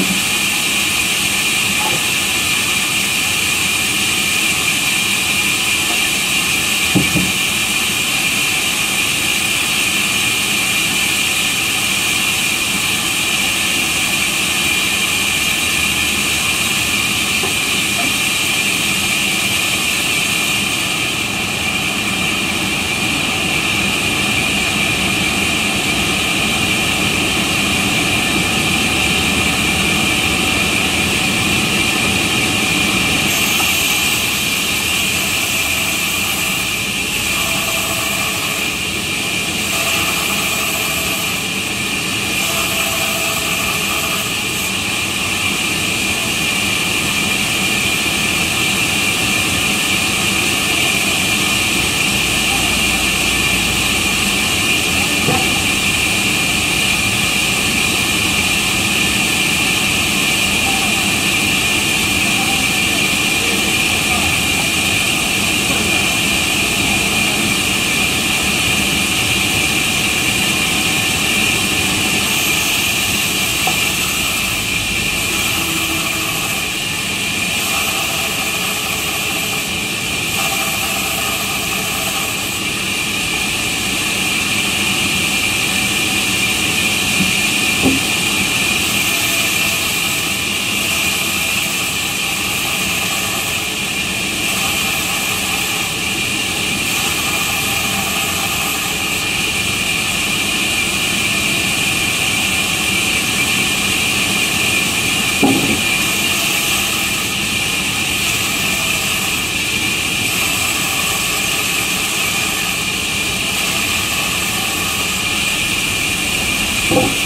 you. Bye.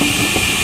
you